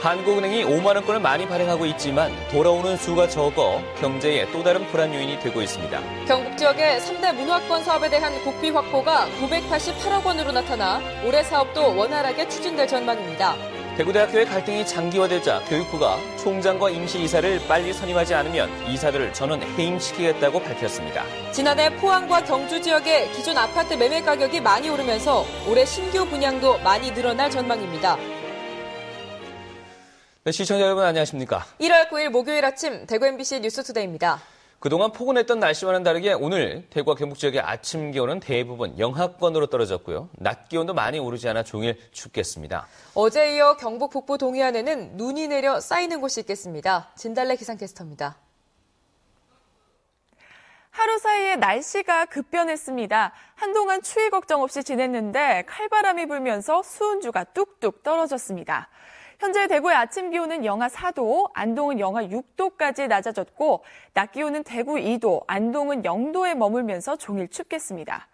한국은행이 5만 원권을 많이 발행하고 있지만 돌아오는 수가 적어 경제에 또 다른 불안 요인이 되고 있습니다. 경북 지역의 3대 문화권 사업에 대한 국비 확보가 988억 원으로 나타나 올해 사업도 원활하게 추진될 전망입니다. 대구대학교의 갈등이 장기화되자 교육부가 총장과 임시이사를 빨리 선임하지 않으면 이사들을 전원 해임시키겠다고 밝혔습니다. 지난해 포항과 경주 지역의 기존 아파트 매매 가격이 많이 오르면서 올해 신규 분양도 많이 늘어날 전망입니다. 네, 시청자 여러분 안녕하십니까? 1월 9일 목요일 아침 대구 MBC 뉴스투데이입니다. 그동안 포근했던 날씨와는 다르게 오늘 대구와 경북 지역의 아침 기온은 대부분 영하권으로 떨어졌고요. 낮 기온도 많이 오르지 않아 종일 춥겠습니다. 어제 이어 경북 북부 동해안에는 눈이 내려 쌓이는 곳이 있겠습니다. 진달래 기상캐스터입니다. 하루 사이에 날씨가 급변했습니다. 한동안 추위 걱정 없이 지냈는데 칼바람이 불면서 수은주가 뚝뚝 떨어졌습니다. 현재 대구의 아침 기온은 영하 4도, 안동은 영하 6도까지 낮아졌고 낮 기온은 대구 2도, 안동은 0도에 머물면서 종일 춥겠습니다.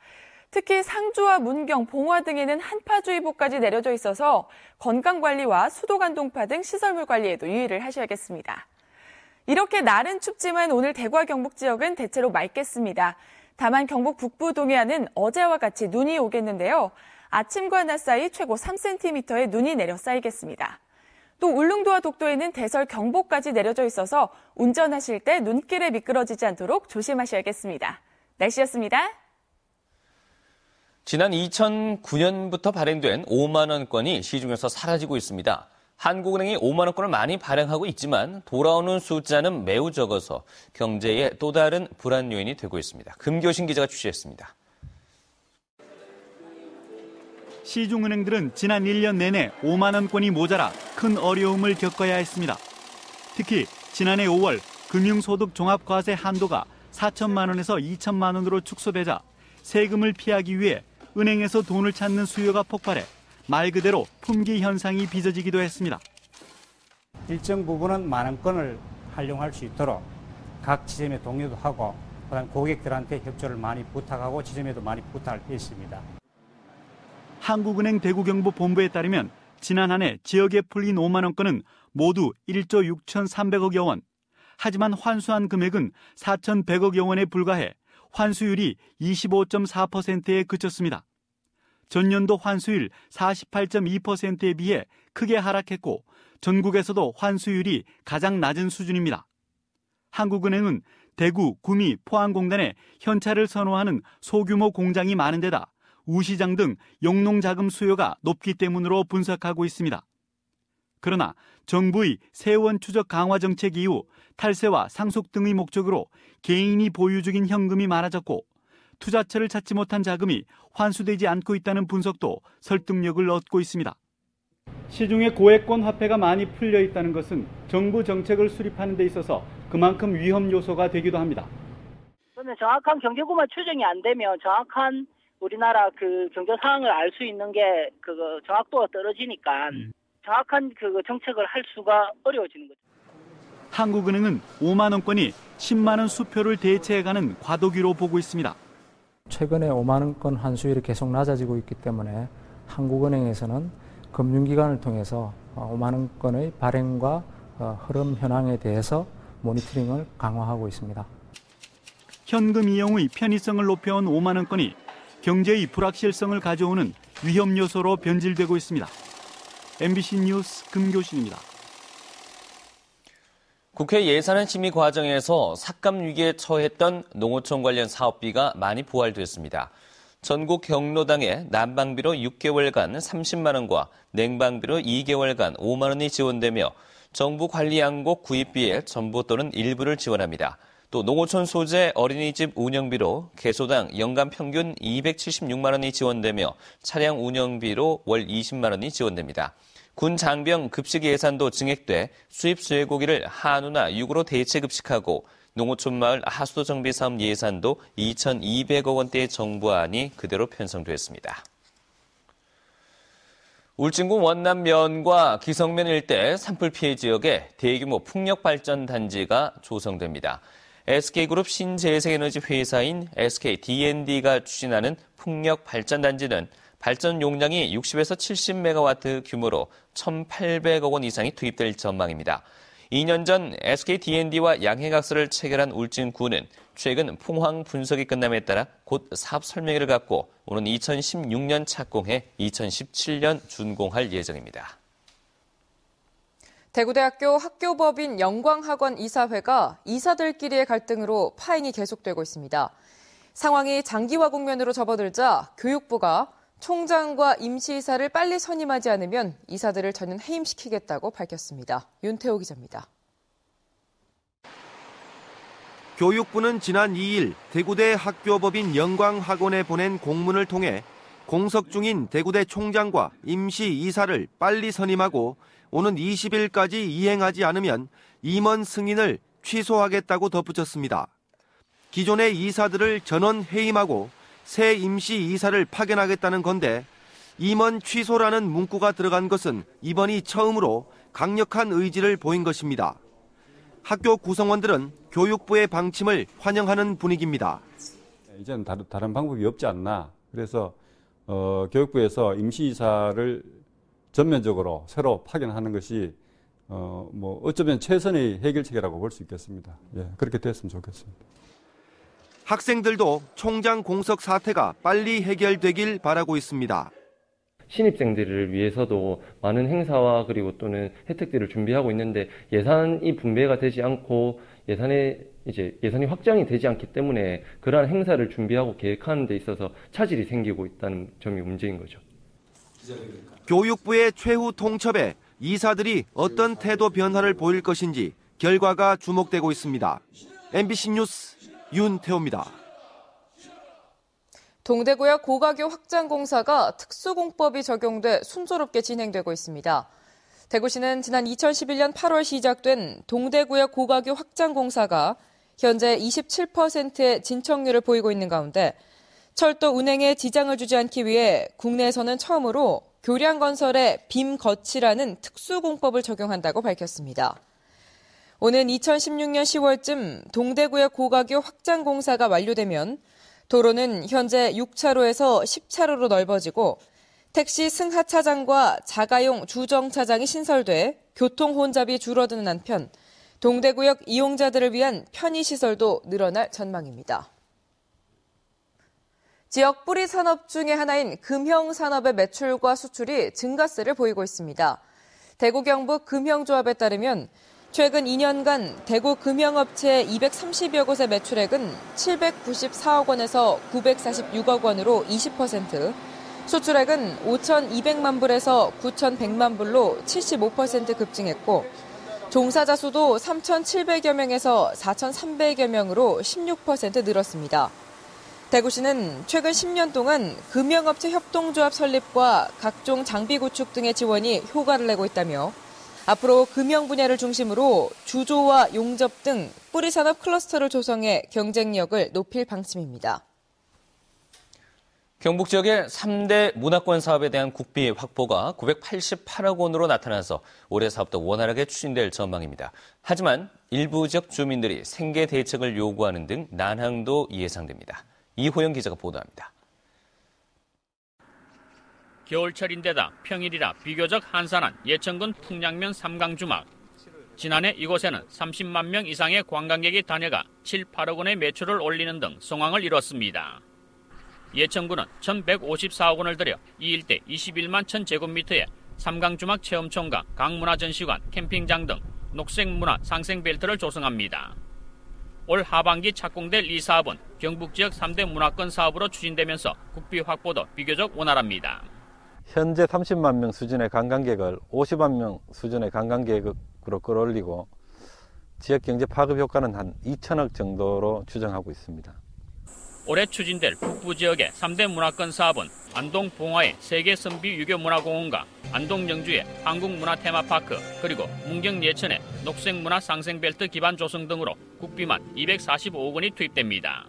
특히 상주와 문경, 봉화 등에는 한파주의보까지 내려져 있어서 건강관리와 수도관 동파 등 시설물 관리에도 유의를 하셔야겠습니다. 이렇게 날은 춥지만 오늘 대구와 경북 지역은 대체로 맑겠습니다. 다만 경북 북부 동해안은 어제와 같이 눈이 오겠는데요. 아침과 낮 사이 최고 3cm의 눈이 내려 쌓이겠습니다. 또 울릉도와 독도에는 대설 경보까지 내려져 있어서 운전하실 때 눈길에 미끄러지지 않도록 조심하셔야겠습니다. 날씨였습니다. 지난 2009년부터 발행된 5만 원권이 시중에서 사라지고 있습니다. 한국은행이 5만 원권을 많이 발행하고 있지만 돌아오는 숫자는 매우 적어서 경제에 또 다른 불안 요인이 되고 있습니다. 금교신 기자가 취재했습니다. 시중은행들은 지난 1년 내내 5만 원권이 모자라 큰 어려움을 겪어야 했습니다. 특히 지난해 5월 금융소득 종합과세 한도가 4천만 원에서 2천만 원으로 축소되자 세금을 피하기 위해 은행에서 돈을 찾는 수요가 폭발해 말 그대로 품귀 현상이 빚어지기도 했습니다. 일정 부분은 만 원권을 활용할 수 있도록 각 지점에 동료도 하고 고객들한테 협조를 많이 부탁하고 지점에도 많이 부탁을 했습니다. 한국은행 대구경보본부에 따르면 지난 한 해 지역에 풀린 5만 원권은 모두 1조 6,300억여 원. 하지만 환수한 금액은 4,100억여 원에 불과해 환수율이 25.4%에 그쳤습니다. 전년도 환수율 48.2%에 비해 크게 하락했고 전국에서도 환수율이 가장 낮은 수준입니다. 한국은행은 대구, 구미, 포항공단에 현찰을 선호하는 소규모 공장이 많은 데다 우시장 등 영농자금 수요가 높기 때문으로 분석하고 있습니다. 그러나 정부의 세원 추적 강화 정책 이후 탈세와 상속 등의 목적으로 개인이 보유 중인 현금이 많아졌고 투자처를 찾지 못한 자금이 환수되지 않고 있다는 분석도 설득력을 얻고 있습니다. 시중에 고액권 화폐가 많이 풀려 있다는 것은 정부 정책을 수립하는 데 있어서 그만큼 위험 요소가 되기도 합니다. 그러면 정확한 경제구만 추정이 안 되면 정확한 우리나라 그 경제 상황을 알 수 있는 게 그거 정확도가 떨어지니까 음. 정확한 그 정책을 할 수가 어려워지는 거죠. 한국은행은 5만 원권이 10만 원 수표를 대체해가는 과도기로 보고 있습니다. 최근에 5만 원권 환수율이 계속 낮아지고 있기 때문에 한국은행에서는 금융기관을 통해서 5만 원권의 발행과 어, 흐름 현황에 대해서 모니터링을 강화하고 있습니다. 현금 이용의 편의성을 높여온 5만 원권이 경제의 불확실성을 가져오는 위험 요소로 변질되고 있습니다. MBC 뉴스 금교신입니다. 국회 예산안 심의 과정에서 삭감 위기에 처했던 농어촌 관련 사업비가 많이 부활됐습니다. 전국 경로당에 난방비로 6개월간 30만 원과 냉방비로 2개월간 5만 원이 지원되며 정부 관리 양곡 구입비에 전부 또는 일부를 지원합니다. 또 농어촌 소재 어린이집 운영비로 개소당 연간 평균 276만 원이 지원되며 차량 운영비로 월 20만 원이 지원됩니다. 군 장병 급식 예산도 증액돼 수입 수해고기를 한우나 육으로 대체 급식하고 농어촌 마을 하수도 정비 사업 예산도 2,200억 원대의 정부안이 그대로 편성됐습니다. 울진군 원남면과 기성면 일대 산불 피해 지역에 대규모 풍력 발전 단지가 조성됩니다. SK그룹 신재생에너지 회사인 SK D&D가 추진하는 풍력 발전 단지는 발전 용량이 60에서 70메가와트 규모로 1,800억 원 이상이 투입될 전망입니다. 2년 전 SK D&D와 양해각서를 체결한 울진구는 최근 풍황 분석이 끝남에 따라 곧 사업 설명회를 갖고 오는 2016년 착공해 2017년 준공할 예정입니다. 대구대학교 학교법인 영광학원 이사회가 이사들끼리의 갈등으로 파행이 계속되고 있습니다. 상황이 장기화 국면으로 접어들자 교육부가 총장과 임시이사를 빨리 선임하지 않으면 이사들을 저는 해임시키겠다고 밝혔습니다. 윤태호 기자입니다. 교육부는 지난 2일 대구대 학교법인 영광학원에 보낸 공문을 통해 공석 중인 대구대 총장과 임시이사를 빨리 선임하고 오는 20일까지 이행하지 않으면 임원 승인을 취소하겠다고 덧붙였습니다. 기존의 이사들을 전원 해임하고 새 임시 이사를 파견하겠다는 건데 임원 취소라는 문구가 들어간 것은 이번이 처음으로 강력한 의지를 보인 것입니다. 학교 구성원들은 교육부의 방침을 환영하는 분위기입니다. 이제는 다른, 다른 방법이 없지 않나. 그래서 어, 교육부에서 임시이사를 전면적으로 새로 파견하는 것이 어, 뭐 어쩌면 최선의 해결책이라고 볼 수 있겠습니다. 예, 그렇게 됐으면 좋겠습니다. 학생들도 총장 공석 사태가 빨리 해결되길 바라고 있습니다. 신입생들을 위해서도 많은 행사와 그리고 또는 혜택들을 준비하고 있는데 예산이 분배가 되지 않고 예산에 이제 예산이 확장이 되지 않기 때문에 그러한 행사를 준비하고 계획하는 데 있어서 차질이 생기고 있다는 점이 문제인 거죠. 교육부의 최후 통첩에 이사들이 어떤 태도 변화를 보일 것인지 결과가 주목되고 있습니다. MBC 뉴스 윤태호입니다. 동대구역 고가교 확장 공사가 특수공법이 적용돼 순조롭게 진행되고 있습니다. 대구시는 지난 2011년 8월 시작된 동대구역 고가교 확장 공사가 현재 27%의 진척률을 보이고 있는 가운데 철도 운행에 지장을 주지 않기 위해 국내에서는 처음으로 교량 건설에 빔 거치라는 특수공법을 적용한다고 밝혔습니다. 오는 2016년 10월쯤 동대구역 고가교 확장 공사가 완료되면 도로는 현재 6차로에서 10차로로 넓어지고 택시 승하차장과 자가용 주정차장이 신설돼 교통 혼잡이 줄어드는 한편 동대구역 이용자들을 위한 편의시설도 늘어날 전망입니다. 지역 뿌리 산업 중의 하나인 금형 산업의 매출과 수출이 증가세를 보이고 있습니다. 대구 경북 금형조합에 따르면 최근 2년간 대구 금형업체 230여 곳의 매출액은 794억 원에서 946억 원으로 20%, 수출액은 5,200만 불에서 9,100만 불로 75% 급증했고, 종사자 수도 3,700여 명에서 4,300여 명으로 16% 늘었습니다. 대구시는 최근 10년 동안 금형업체 협동조합 설립과 각종 장비 구축 등의 지원이 효과를 내고 있다며 앞으로 금형 분야를 중심으로 주조와 용접 등 뿌리 산업 클러스터를 조성해 경쟁력을 높일 방침입니다. 경북 지역의 3대 문화권 사업에 대한 국비 확보가 988억 원으로 나타나서 올해 사업도 원활하게 추진될 전망입니다. 하지만 일부 지역 주민들이 생계 대책을 요구하는 등 난항도 예상됩니다. 이호영 기자가 보도합니다. 겨울철인데다 평일이라 비교적 한산한 예천군 풍량면 삼강 주막. 지난해 이곳에는 30만 명 이상의 관광객이 다녀가 7, 8억 원의 매출을 올리는 등 성황을 이뤘습니다. 예천군은 1,154억 원을 들여 이 일대 21만 1,000제곱미터의 삼강주막 체험촌과 강문화 전시관, 캠핑장 등 녹색문화 상생벨트를 조성합니다. 올 하반기 착공될 이 사업은 경북 지역 3대 문화권 사업으로 추진되면서 국비 확보도 비교적 원활합니다. 현재 30만 명 수준의 관광객을 50만 명 수준의 관광객으로 끌어올리고 지역 경제 파급 효과는 한 2천억 정도로 추정하고 있습니다. 올해 추진될 북부 지역의 3대 문화권 사업은 안동 봉화의 세계 선비 유교 문화공원과 안동 영주의 한국 문화 테마파크 그리고 문경 예천의 녹색 문화 상생벨트 기반 조성 등으로 국비만 245억 원이 투입됩니다.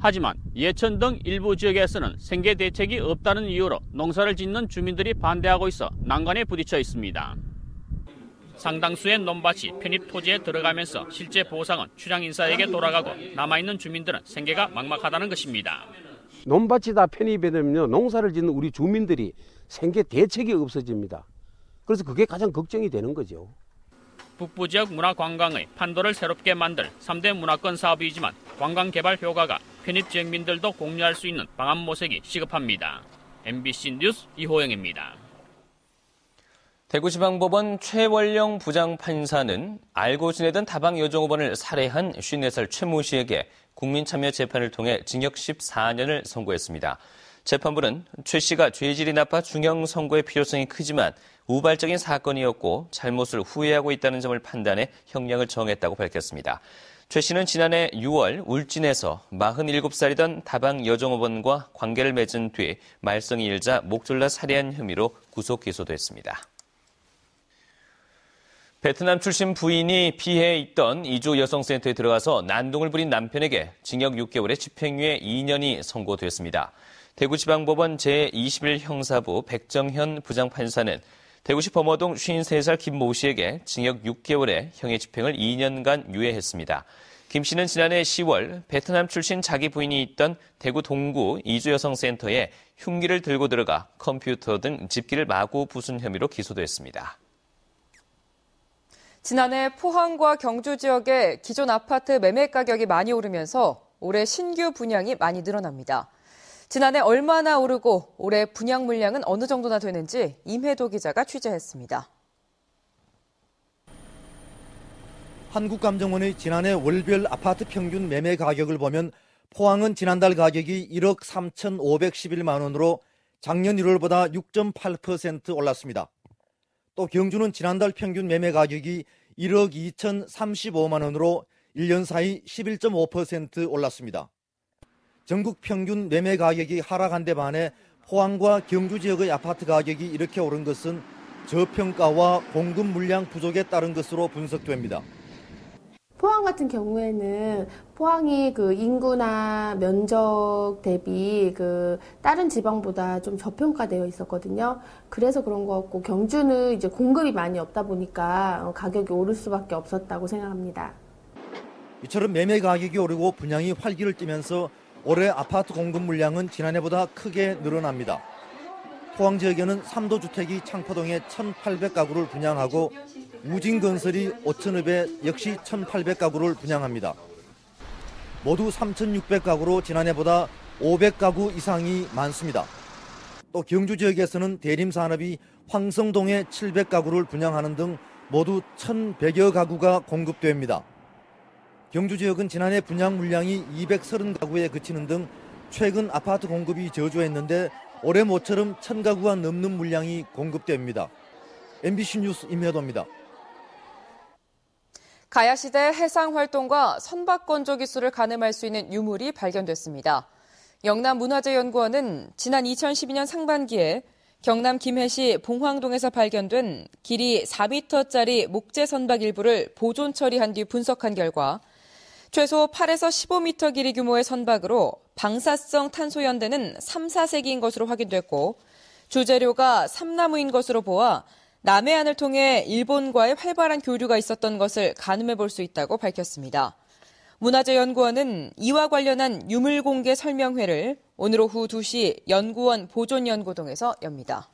하지만 예천 등 일부 지역에서는 생계 대책이 없다는 이유로 농사를 짓는 주민들이 반대하고 있어 난관에 부딪혀 있습니다. 상당수의 논밭이 편입 토지에 들어가면서 실제 보상은 출장 인사에게 돌아가고 남아있는 주민들은 생계가 막막하다는 것입니다. 논밭이 다 편입이 되면 농사를 짓는 우리 주민들이 생계 대책이 없어집니다. 그래서 그게 가장 걱정이 되는 거죠. 북부 지역 문화 관광의 판도를 새롭게 만들 3대 문화권 사업이지만 관광 개발 효과가 편입 지역민들도 공유할 수 있는 방안 모색이 시급합니다. MBC 뉴스 이호영입니다. 대구지방법원 최월령 부장판사는 알고 지내던 다방 여종업원을 살해한 54살 최모 씨에게 국민참여 재판을 통해 징역 14년을 선고했습니다. 재판부는 최 씨가 죄질이 나빠 중형 선고의 필요성이 크지만 우발적인 사건이었고 잘못을 후회하고 있다는 점을 판단해 형량을 정했다고 밝혔습니다. 최 씨는 지난해 6월 울진에서 47살이던 다방 여종업원과 관계를 맺은 뒤 말썽이 일자 목 졸라 살해한 혐의로 구속 기소됐습니다. 베트남 출신 부인이 피해에 있던 이주 여성센터에 들어가서 난동을 부린 남편에게 징역 6개월의 집행유예 2년이 선고됐습니다. 대구지방법원 제21 형사부 백정현 부장판사는 대구시 범어동 53살 김 모 씨에게 징역 6개월의 형의 집행을 2년간 유예했습니다. 김 씨는 지난해 10월 베트남 출신 자기 부인이 있던 대구 동구 이주여성센터에 흉기를 들고 들어가 컴퓨터 등 집기를 마구 부순 혐의로 기소됐습니다. 지난해 포항과 경주 지역의 기존 아파트 매매 가격이 많이 오르면서 올해 신규 분양이 많이 늘어납니다. 지난해 얼마나 오르고 올해 분양 물량은 어느 정도나 되는지 임혜도 기자가 취재했습니다. 한국감정원의 지난해 월별 아파트 평균 매매 가격을 보면 포항은 지난달 가격이 1억 3,511만 원으로 작년 1월보다 6.8% 올랐습니다. 또 경주는 지난달 평균 매매 가격이 1억 2,035만 원으로 1년 사이 11.5% 올랐습니다. 전국 평균 매매 가격이 하락한 데 반해 포항과 경주 지역의 아파트 가격이 이렇게 오른 것은 저평가와 공급 물량 부족에 따른 것으로 분석됩니다. 포항 같은 경우에는 포항이 그 인구나 면적 대비 그 다른 지방보다 좀 저평가되어 있었거든요. 그래서 그런 것 같고 경주는 이제 공급이 많이 없다 보니까 가격이 오를 수밖에 없었다고 생각합니다. 이처럼 매매 가격이 오르고 분양이 활기를 띠면서 올해 아파트 공급 물량은 지난해보다 크게 늘어납니다. 포항 지역에는 3도 주택이 창포동에 1,800가구를 분양하고 우진건설이 5천읍에 역시 1,800가구를 분양합니다. 모두 3,600가구로 지난해보다 500가구 이상이 많습니다. 또 경주 지역에서는 대림산업이 황성동에 700가구를 분양하는 등 모두 1,100여 가구가 공급됩니다. 경주 지역은 지난해 분양 물량이 230가구에 그치는 등 최근 아파트 공급이 저조했는데 올해 모처럼 1000가구가 넘는 물량이 공급됩니다. MBC 뉴스 임혜도입니다. 가야시대 해상 활동과 선박 건조 기술을 가늠할 수 있는 유물이 발견됐습니다. 영남문화재연구원은 지난 2012년 상반기에 경남 김해시 봉황동에서 발견된 길이 4m짜리 목재 선박 일부를 보존 처리한 뒤 분석한 결과 최소 8에서 15m 길이 규모의 선박으로 방사성 탄소 연대는 3, 4세기인 것으로 확인됐고 주재료가 삼나무인 것으로 보아 남해안을 통해 일본과의 활발한 교류가 있었던 것을 가늠해 볼 수 있다고 밝혔습니다. 문화재연구원은 이와 관련한 유물 공개 설명회를 오늘 오후 2시 연구원 보존연구동에서 엽니다.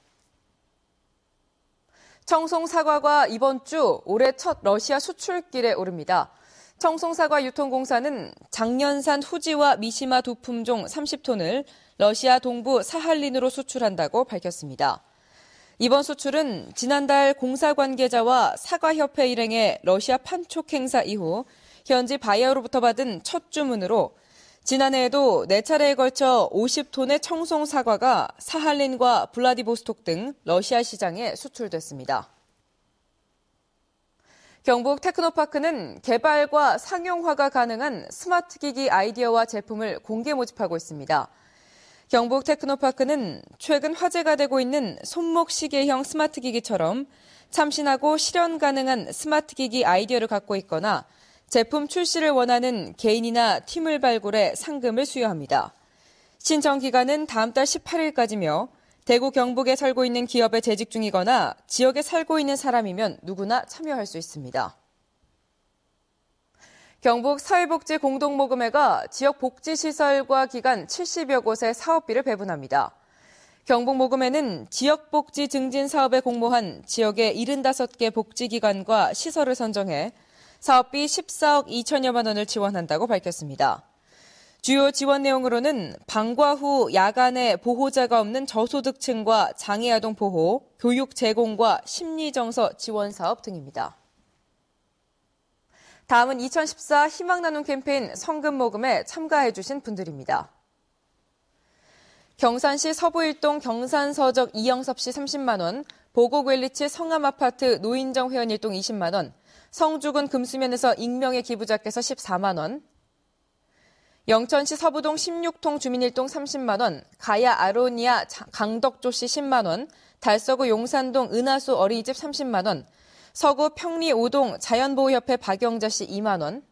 청송 사과가 이번 주 올해 첫 러시아 수출길에 오릅니다. 청송사과 유통공사는 작년산 후지와 미시마 두 품종 30톤을 러시아 동부 사할린으로 수출한다고 밝혔습니다. 이번 수출은 지난달 공사 관계자와 사과협회 일행의 러시아 판촉 행사 이후 현지 바이어로부터 받은 첫 주문으로 지난해에도 4차례에 걸쳐 50톤의 청송 사과가 사할린과 블라디보스톡 등 러시아 시장에 수출됐습니다. 경북 테크노파크는 개발과 상용화가 가능한 스마트 기기 아이디어와 제품을 공개 모집하고 있습니다. 경북 테크노파크는 최근 화제가 되고 있는 손목 시계형 스마트 기기처럼 참신하고 실현 가능한 스마트 기기 아이디어를 갖고 있거나 제품 출시를 원하는 개인이나 팀을 발굴해 상금을 수여합니다. 신청 기간은 다음 달 18일까지며 대구 경북에 살고 있는 기업에 재직 중이거나 지역에 살고 있는 사람이면 누구나 참여할 수 있습니다. 경북 사회복지 공동모금회가 지역 복지시설과 기관 70여 곳에 사업비를 배분합니다. 경북 모금회는 지역복지 증진 사업에 공모한 지역의 75개 복지기관과 시설을 선정해 사업비 14억 2천여만 원을 지원한다고 밝혔습니다. 주요 지원 내용으로는 방과 후 야간에 보호자가 없는 저소득층과 장애아동 보호, 교육 제공과 심리정서 지원 사업 등입니다. 다음은 2014 희망 나눔 캠페인 성금 모금에 참가해 주신 분들입니다. 경산시 서부일동 경산서적 이영섭 씨 30만 원, 보고웰리치 성암아파트 노인정 회원 일동 20만 원, 성주군 금수면에서 익명의 기부자께서 14만 원, 영천시 서부동 16통 주민일동 30만 원, 가야 아로니아 강덕조 씨 10만 원, 달서구 용산동 은하수 어린이집 30만 원, 서구 평리 5동 자연보호협회 박영자 씨 2만 원,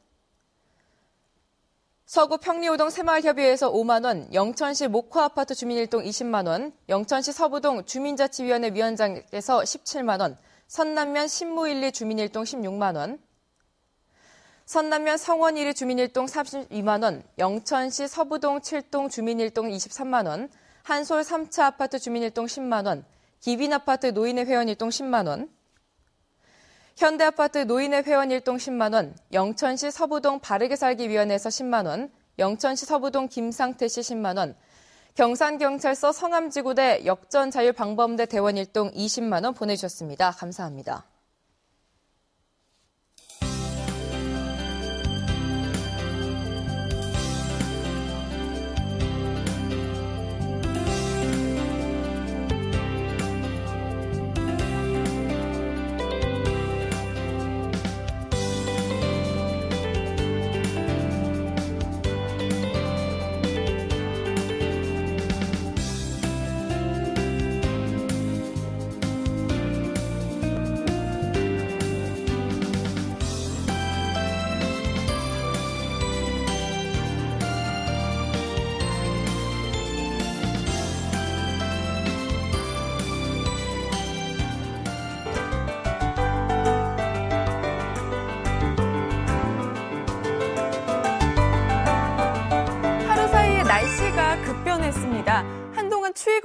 서구 평리오동 새마을협의회에서 5만 원, 영천시 목화아파트 주민일동 20만 원, 영천시 서부동 주민자치위원회 위원장에서 17만 원, 선남면 신무일리 주민일동 16만 원, 선남면 성원 1리 주민일동 32만 원, 영천시 서부동 7동 주민일동 23만 원, 한솔 3차 아파트 주민일동 10만 원, 기빈 아파트 노인회 회원일동 10만 원, 현대 아파트 노인회 회원 일동 10만 원, 영천시 서부동 바르게 살기 위원회에서 10만 원, 영천시 서부동 김상태 씨 10만 원, 경산경찰서 성암지구대 역전자율방범대 대원 일동 20만 원 보내주셨습니다. 감사합니다.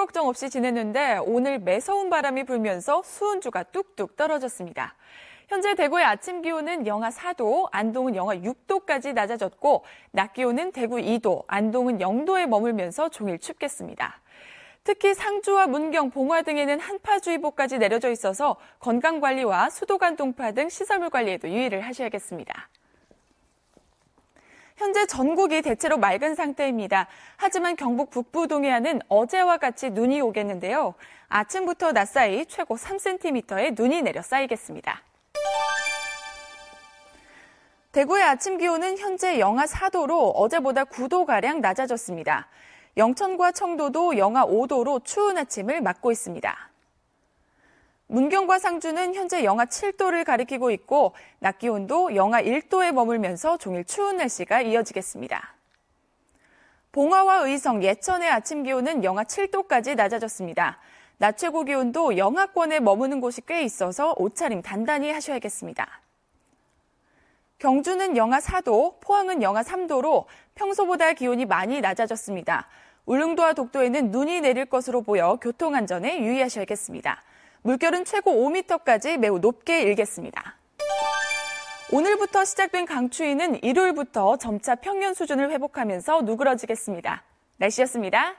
걱정 없이 지냈는데 오늘 매서운 바람이 불면서 수온주가 뚝뚝 떨어졌습니다. 현재 대구의 아침 기온은 영하 4도, 안동은 영하 6도까지 낮아졌고 낮 기온은 대구 2도, 안동은 0도에 머물면서 종일 춥겠습니다. 특히 상주와 문경, 봉화 등에는 한파주의보까지 내려져 있어서 건강관리와 수도관 동파 등 시설물 관리에도 유의를 하셔야겠습니다. 현재 전국이 대체로 맑은 상태입니다. 하지만 경북 북부 동해안은 어제와 같이 눈이 오겠는데요. 아침부터 낮 사이 최고 3cm의 눈이 내려 쌓이겠습니다. 대구의 아침 기온은 현재 영하 4도로 어제보다 9도가량 낮아졌습니다. 영천과 청도도 영하 5도로 추운 아침을 맞고 있습니다. 문경과 상주는 현재 영하 7도를 가리키고 있고 낮 기온도 영하 1도에 머물면서 종일 추운 날씨가 이어지겠습니다. 봉화와 의성, 예천의 아침 기온은 영하 7도까지 낮아졌습니다. 낮 최고 기온도 영하권에 머무는 곳이 꽤 있어서 옷차림 단단히 하셔야겠습니다. 경주는 영하 4도, 포항은 영하 3도로 평소보다 기온이 많이 낮아졌습니다. 울릉도와 독도에는 눈이 내릴 것으로 보여 교통안전에 유의하셔야겠습니다. 물결은 최고 5m까지 매우 높게 일겠습니다. 오늘부터 시작된 강추위는 일요일부터 점차 평년 수준을 회복하면서 누그러지겠습니다. 날씨였습니다.